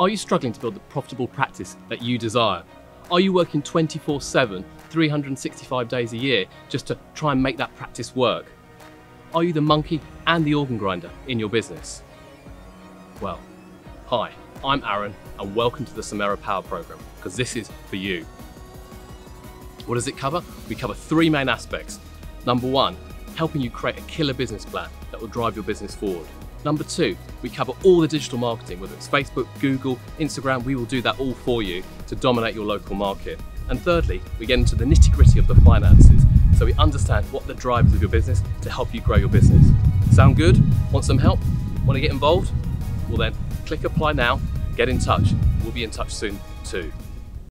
Are you struggling to build the profitable practice that you desire? Are you working 24 7, 365 days a year just to try and make that practice work? Are you the monkey and the organ grinder in your business? Well, hi, I'm Arun, and welcome to the Samera Power Program, because this is for you. What does it cover? We cover three main aspects. Number one, helping you create a killer business plan that will drive your business forward. Number two, we cover all the digital marketing, whether it's Facebook, Google, Instagram, we will do that all for you to dominate your local market. And thirdly, we get into the nitty gritty of the finances so we understand what the drivers of your business to help you grow your business. Sound good? Want some help? Want to get involved? Well then, click apply now, get in touch. We'll be in touch soon too.